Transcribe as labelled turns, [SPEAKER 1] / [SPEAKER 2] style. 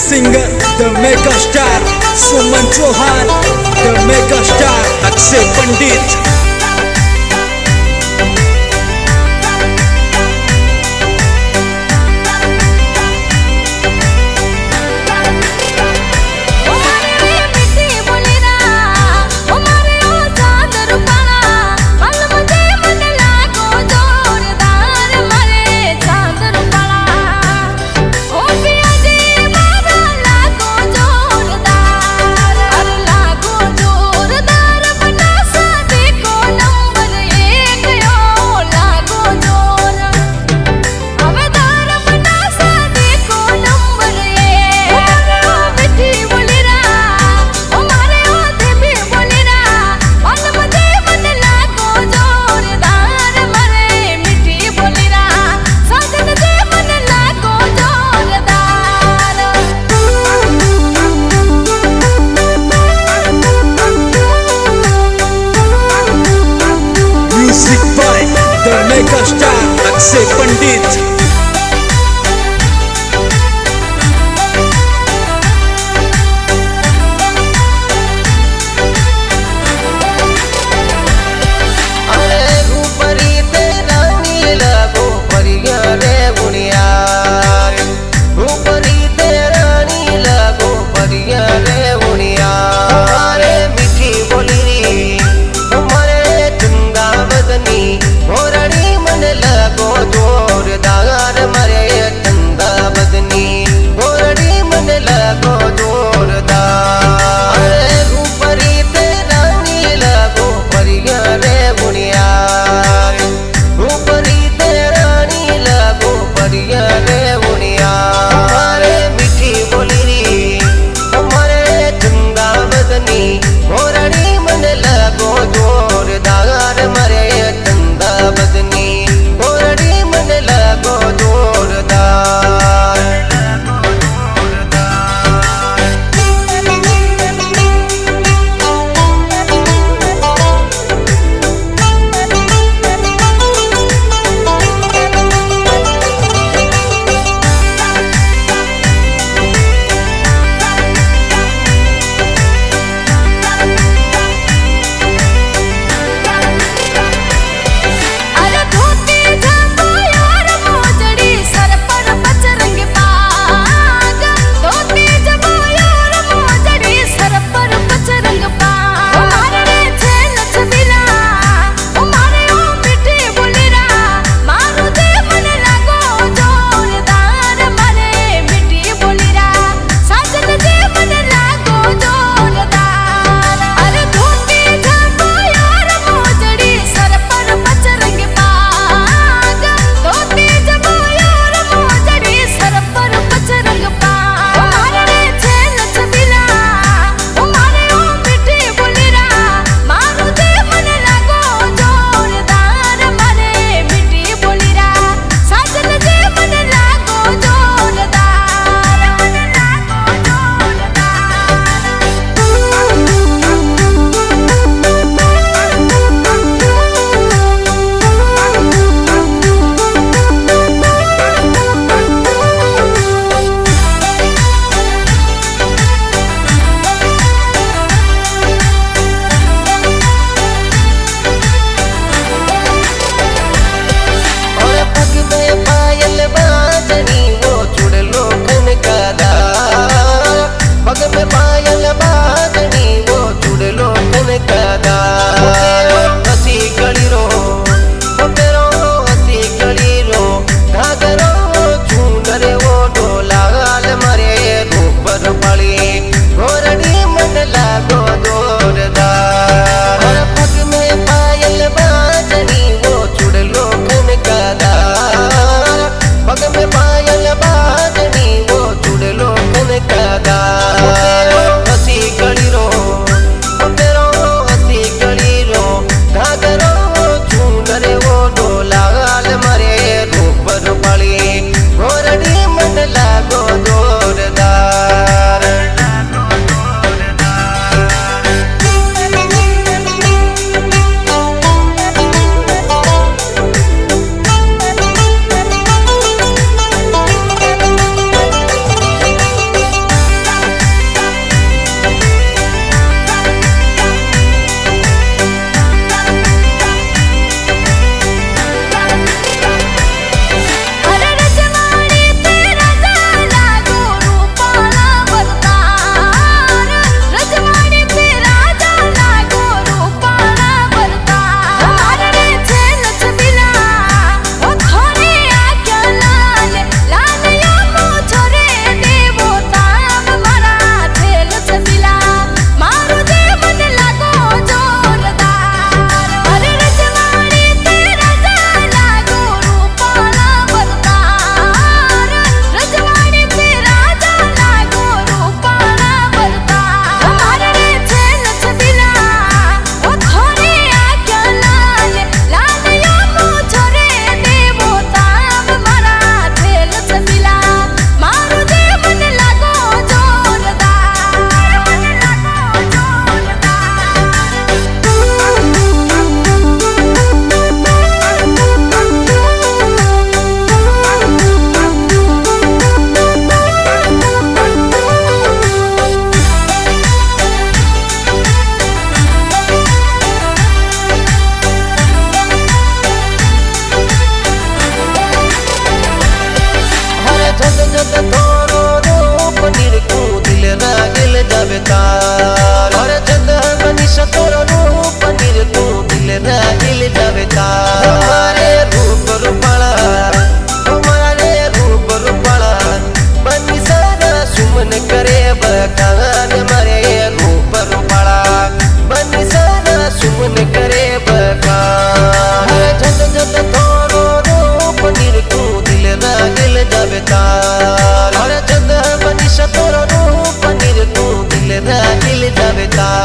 [SPEAKER 1] Singer, the mega star, Suman Chauhan, the mega star, Akshay Pandit.
[SPEAKER 2] ಮಾಯಲ ಮಾದಣಿ ಓ ತುಡಲೋ ತುಣಕದ मिल जावे
[SPEAKER 3] तार